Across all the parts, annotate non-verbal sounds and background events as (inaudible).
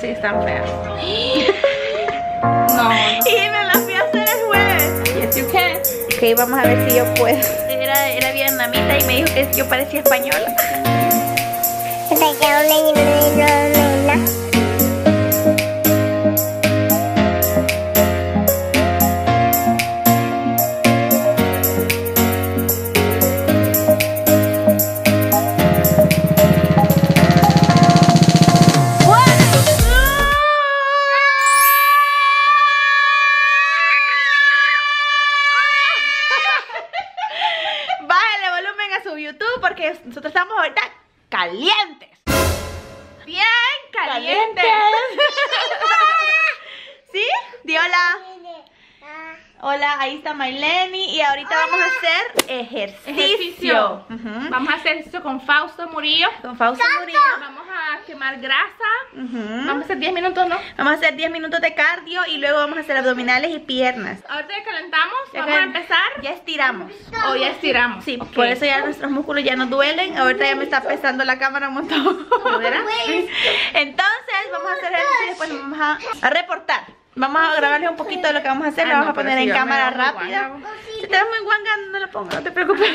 Sí, están feas. no, (laughs) Y me las fui a hacer el jueves. Yes, you can. Ok, vamos a ver si yo puedo. Era, era vietnamita y me dijo que yo parecía española. (laughs) ¿Sí? Di hola. Hola, ahí está Maileni y ahorita vamos a hacer ejercicio. Vamos a hacer ejercicio con Fausto Murillo. Con Fausto Murillo. Vamos a quemar grasa. Vamos a hacer 10 minutos, ¿no? Vamos a hacer 10 minutos de cardio y luego vamos a hacer abdominales y piernas. Ahorita ya calentamos. Ya Vamos a empezar. Ya estiramos. O ya estiramos. Sí, por eso ya nuestros músculos ya no duelen. Ahorita ya me está pesando la cámara un montón. ¿Verdad? (laughs) Entonces, vamos a hacer ejercicio y después nos vamos a, a reportar. Vamos a grabarles un poquito de lo que vamos a hacer. Ah, lo vamos no, a poner si en cámara rápida. Si te ves muy guanga, no lo pongo, no te preocupes.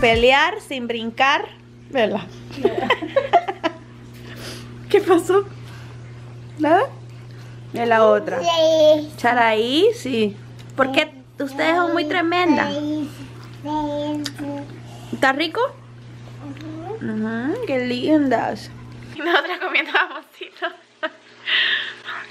Pelear, sin brincar. ¿Verdad? (laughs) ¿Qué pasó? ¿Nada? De la otra. Charaí, sí. Porque ustedes son muy tremendas. ¿Está rico? Ujú, qué lindas. (laughs) Nosotras comiendo jamoncito.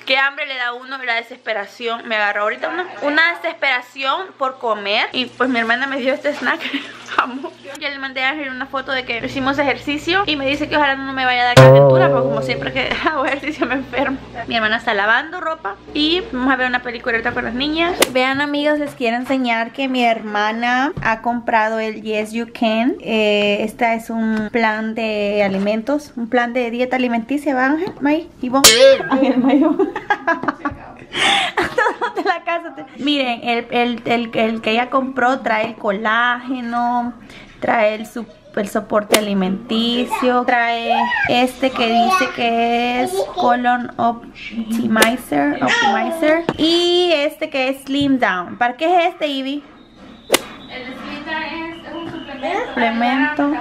Qué hambre le da a uno, la desesperación. Me agarró ahorita una, una desesperación por comer. Y pues mi hermana me dio este snack. (laughs) Jamón. Ya le mandé a Ángel una foto de que hicimos ejercicio. Y me dice que ojalá no me vaya a dar calentura. Porque como siempre que (laughs) hago ejercicio me enfermo. Mi hermana está lavando ropa. Y vamos a ver una película ahorita con las niñas. Vean amigos, les quiero enseñar que mi hermana ha comprado el Yes You Can. Eh, esta es un plan de alimentos. Un plan de dieta alimenticia. ¿Va Ángel? May? ¿Y vos? De la casa. Miren, el, el, el, el que ella compró trae el colágeno, trae el, su- el soporte alimenticio, trae este que dice que es colon optimizer, optimizer y este que es slim down. ¿Para qué es este, Ivy? El Slinda es, es un suplemento. Suplemento.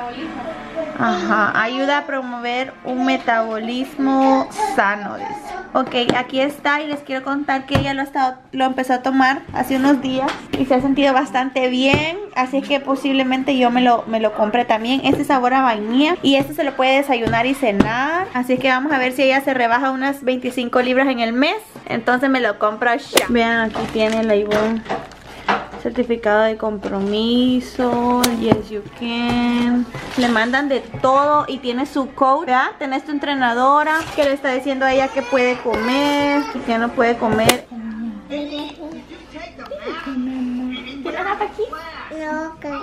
Ajá, ayuda a promover un metabolismo sano, dice. Ok, aquí está y les quiero contar que ella lo, ha estado, lo empezó a tomar hace unos días y se ha sentido bastante bien, así que posiblemente yo me lo, me lo también. Este sabor a vainilla y este se lo puede desayunar y cenar, así que vamos a ver si ella se rebaja unas 25 libras en el mes, entonces me lo compro ya. Vean, aquí tiene la Ivonne certificado de compromiso, yes you can. Le mandan de todo y tiene su code, ¿verdad? Tenés tu entrenadora que le está diciendo a ella que puede comer, que no puede comer. ¿Tienes nada aquí?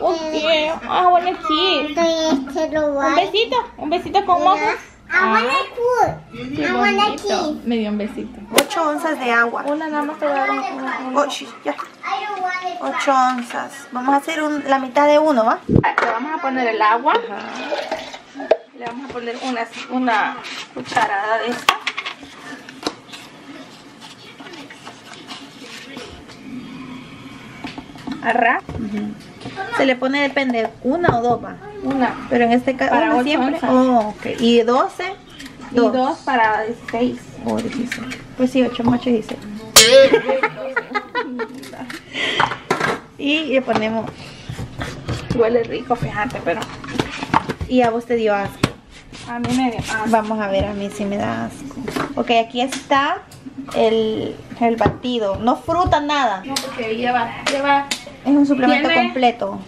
Okay. Ah, bueno, aquí. Un besito, un besito con mojos. Qué bonito. Me dio un besito. 8 onzas de agua. Una nada más te voy a dar un- un- un- Ocho, ya. 8 onzas. Vamos a hacer un- la mitad de uno, ¿va? Le vamos a poner el agua. Le vamos a poner una, una cucharada de esta. Arra. Se le pone, depende, una o dos, ¿va? Una. Pero en este caso, siempre. onzas. Oh, ok. Y 12. Y dos para seis. Oh, 16. Pues sí, 8 más 8 16. y le ponemos. Huele rico, fíjate, pero Y a vos te dio asco. a mí me dio asco. Vamos a ver, a mí sí me da asco. Ok, aquí está el, el batido. No fruta, nada. No, porque lleva, lleva Es un suplemento completo.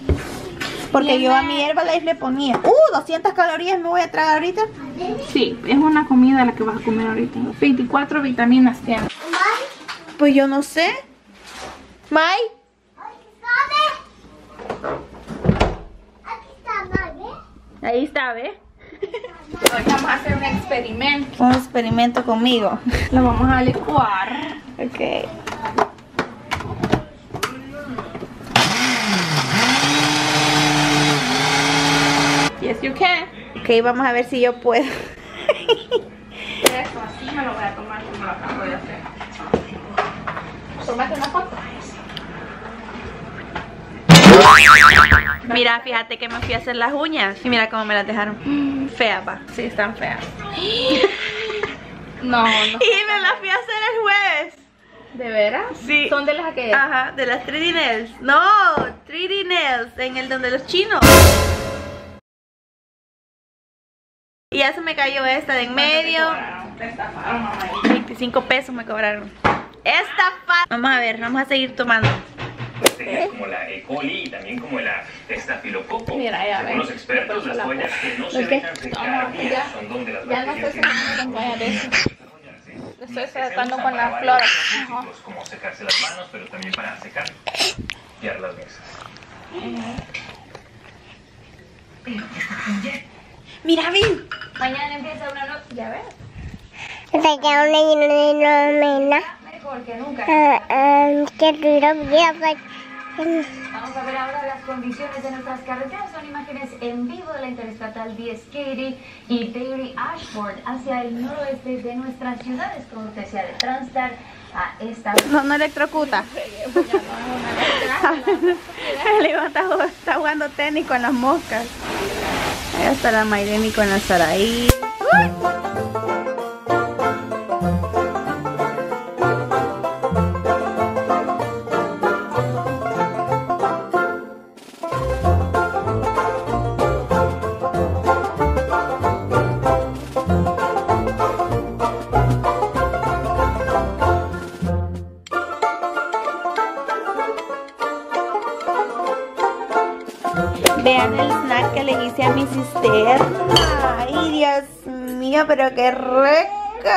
Porque yo a mi Herbalife le ponía. Uh, 200 calorías me voy a tragar ahorita. Sí, es una comida la que vas a comer ahorita. 24 vitaminas tiene. Pues yo no sé. Mai. Ahí está, ¿ve? Hoy vamos a hacer un experimento. Un experimento conmigo. Lo vamos a licuar. Ok. Yes, you can. Ok, vamos a ver si yo puedo. Esto así me lo voy a tomar como lo acabo de hacer. Tómate una foto. Mira, fíjate que me fui a hacer las uñas. Y mira cómo me las dejaron. Feas, va. Sí, están feas. (gasps) No, no. Y me las fui a hacer el jueves. ¿De veras? Sí. ¿Son de las que Ajá, de las 3D Nails. No, 3D Nails, en el donde los chinos. Y ya se me cayó esta de en medio. Te estafaron, mamá. 25 pesos me cobraron. Esta fa- Vamos a ver, vamos a seguir tomando. bacterias como la E. coli y también como la estafilococo. Mira, ya Según ves. los expertos, las toallas que no se dejan secar bien ya- son donde las Ya no estoy de eso. estoy usan con las flores. como secarse las manos, pero también para secar las mesas. Mira, Vin. Mañana empieza una nueva... Ya ves, que nunca. Ah, ah, pues. Vamos a ver ahora las condiciones de nuestras carreteras. Son imágenes en vivo de la Interestatal 10 Katy y Dairy Ashford hacia el noroeste de nuestras ciudades, cortesía de Transtar a esta (laughs) No, no electrocuta. (laughs) El Iván está, jug- está jugando tenis con las moscas. Ahí está la Mayreni con la Saraí. Dios mío, pero qué rico.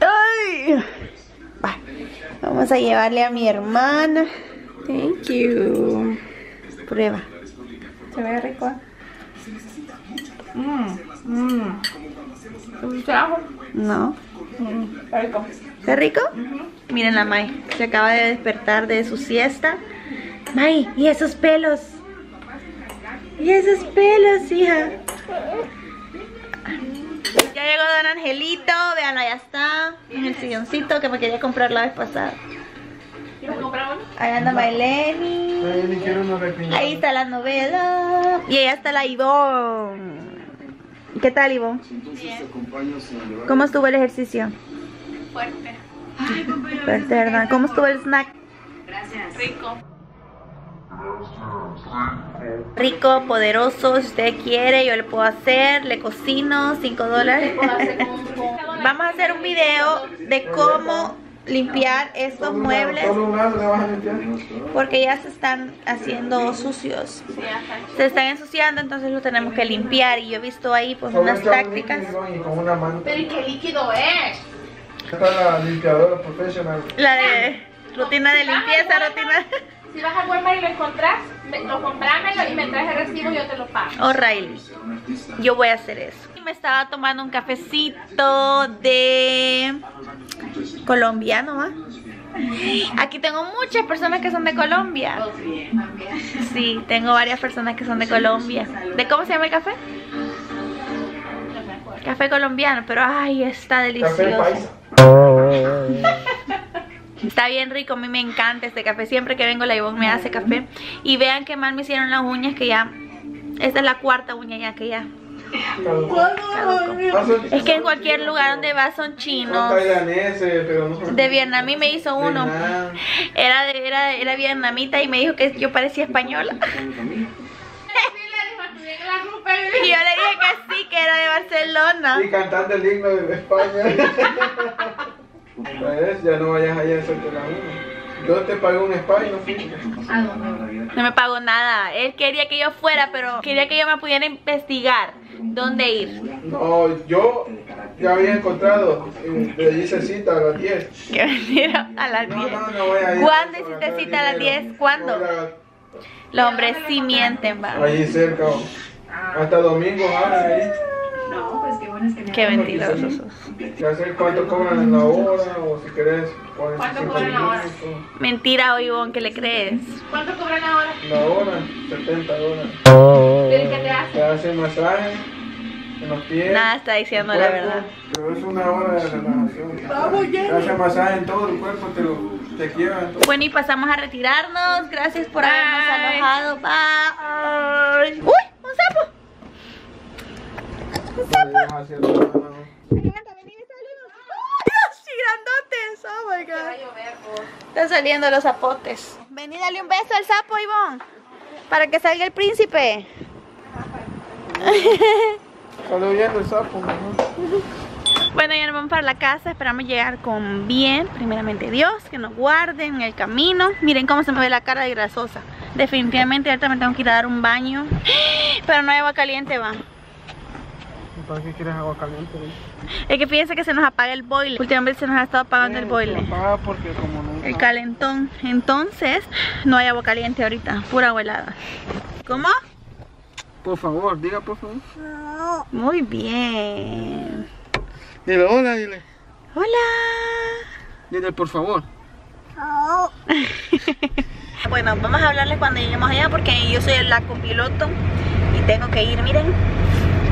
Ay. Va, Vamos a llevarle a mi hermana. Thank you. Prueba. Se ve rico. Mmm, mmm. No. Mmm, está rico. ¿Está rico? Miren la Mai. Se acaba de despertar de su siesta. Mai, ¿y esos pelos? ¿Y esos pelos, hija? Ya llegó Don Angelito. Vean, ya está. En el silloncito que me quería comprar la vez pasada. Ahí anda Maileni. Ahí está la novela. Y ahí está la Ivonne. ¿Qué tal, Ivonne? ¿Cómo estuvo el ejercicio? Fuerte. Fuerte, ¿verdad? ¿Cómo estuvo el snack? Rico. Rico, poderoso, si usted quiere, yo le puedo hacer, le cocino, 5 dólares. (laughs) Vamos a hacer un video de cómo limpiar estos muebles porque ya se están haciendo sucios. Se están ensuciando, entonces los tenemos que limpiar y yo he visto ahí pues unas tácticas. Pero ¿y qué líquido es? La limpiadora profesional. La de rutina de limpieza, rutina... Si vas a Walmart y lo encontrás, me- lo comprámelo y me traes el recibo y yo te lo pago. O'Reilly. Yo voy a hacer eso. Me estaba tomando un cafecito de colombiano, ¿va? Aquí tengo muchas personas que son de Colombia. Sí, tengo varias personas que son de Colombia. ¿De cómo se llama el café? Café colombiano, pero ay, está Café delicioso. paisa. Está bien rico, a mí me encanta este café. Siempre que vengo la Ivonne me hace café. Y vean que mal me hicieron las uñas que ya... Esta es la cuarta uña ya que ya... Es que en cualquier lugar donde vas son chinos. taiwaneses, pero no son. De vietnamí me hizo uno. Era, de- era, era vietnamita y me dijo que yo parecía española. (laughs) Y yo le dije que sí, que era de Barcelona. Y cantando el himno de España. (laughs) ¿Ves? Ya no vayas allá a hacerte la uña. Yo te pagué un spa y no fuiste. No me pagó nada. Él quería que yo fuera, pero quería que yo me pudiera investigar dónde ir. No, yo ya había encontrado. eh, Le hice cita a las 10. Que venir a las No, 10. no, no voy a ir. ¿Cuándo a hiciste cita a las dinero. 10? ¿Cuándo? A- Los hombres sí mienten, va. Ahí cerca. Hasta domingo, ahora ahí. Que me Qué mentirosos sos. Ya sé cuánto cobran en la hora o si querés. ¿Cuánto cobran la hora? Mentira, Oibón, ¿qué le crees? ¿Cuánto cobran ahora? La hora, 70 dólares. ¿Pero qué te hace? Te hacen masaje en los pies. Nada está diciendo la cuerpo, verdad. Pero es una hora de relajación. Te hacen masaje en todo el cuerpo, te, lo, te quiebran todo. Bueno, y pasamos a retirarnos. Gracias por habernos Bye. alojado. Bye. ¡Uy! ¡Un sapo! Hacia la mano. ¡Sí, grandotes! ¡Oh, my God! Están saliendo los zapotes. Vení, dale un beso al sapo, Ivonne. Para que salga el príncipe. Sale huyendo el sapo. Bueno, ya nos vamos para la casa. Esperamos llegar con bien. Primeramente Dios, que nos guarde en el camino. Miren cómo se me ve la cara de grasosa. Definitivamente ahorita me tengo que ir a dar un baño. Pero no hay agua caliente, va. ¿Para qué quieres agua caliente? Es que fíjense que se nos apaga el boiler. Últimamente se nos ha estado apagando el boiler. Apaga porque como nunca. El calentón. Entonces, no hay agua caliente ahorita. Pura agua helada. ¿Cómo? Por favor, diga por favor. Muy bien. Dile hola, dile. Hola. Dile por favor. (laughs) Bueno, vamos a hablarles cuando lleguemos allá porque yo soy la copiloto y tengo que ir, miren,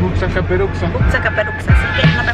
Buxa caperuxa. Uxa Caperuxa, así que no me